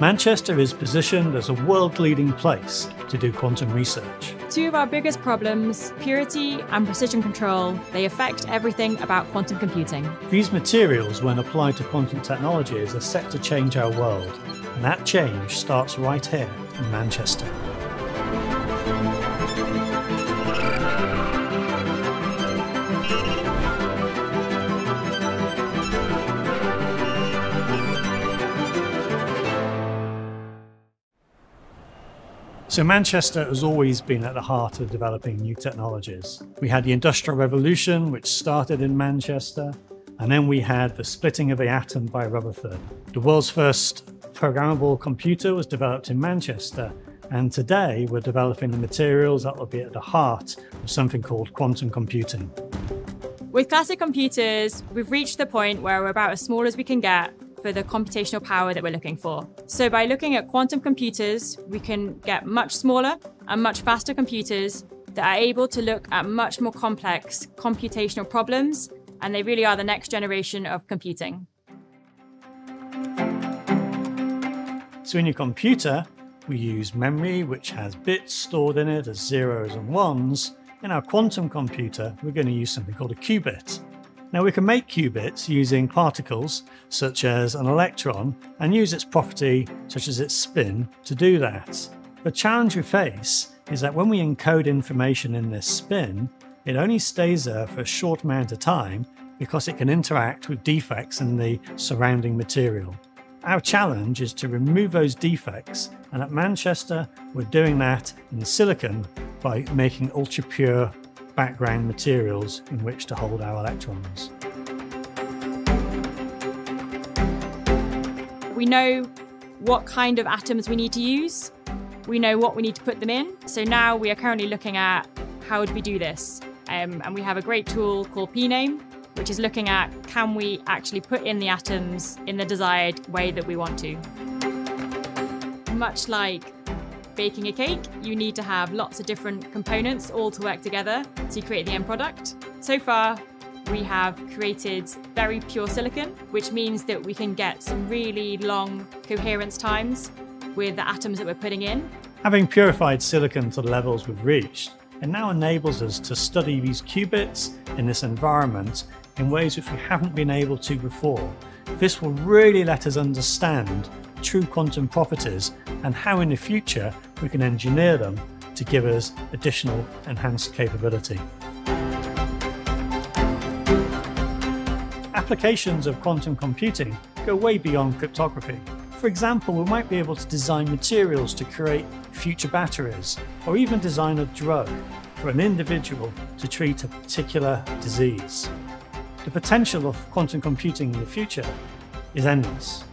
Manchester is positioned as a world leading place to do quantum research. Two of our biggest problems, purity and precision control, they affect everything about quantum computing. These materials, when applied to quantum technologies, are set to change our world, and that change starts right here in Manchester. So Manchester has always been at the heart of developing new technologies. We had the Industrial Revolution, which started in Manchester, and then we had the splitting of the atom by Rutherford. The world's first programmable computer was developed in Manchester, and today we're developing the materials that will be at the heart of something called quantum computing. With classic computers, we've reached the point where we're about as small as we can get for the computational power that we're looking for. So by looking at quantum computers, we can get much smaller and much faster computers that are able to look at much more complex computational problems, and they really are the next generation of computing. So in your computer, we use memory, which has bits stored in it as zeros and ones. In our quantum computer, we're going to use something called a qubit. Now we can make qubits using particles such as an electron and use its property such as its spin to do that. The challenge we face is that when we encode information in this spin, it only stays there for a short amount of time because it can interact with defects in the surrounding material. Our challenge is to remove those defects, and at Manchester, we're doing that in silicon by making ultra pure background materials in which to hold our electrons. We know what kind of atoms we need to use. We know what we need to put them in. So now we are currently looking at how would we do this? Um, and we have a great tool called PNAME, which is looking at can we actually put in the atoms in the desired way that we want to. Much like baking a cake, you need to have lots of different components all to work together to create the end product. So far, we have created very pure silicon, which means that we can get some really long coherence times with the atoms that we're putting in. Having purified silicon to the levels we've reached, it now enables us to study these qubits in this environment in ways which we haven't been able to before. This will really let us understand true quantum properties and how in the future we can engineer them to give us additional enhanced capability. Applications of quantum computing go way beyond cryptography. For example, we might be able to design materials to create future batteries, or even design a drug for an individual to treat a particular disease. The potential of quantum computing in the future is endless.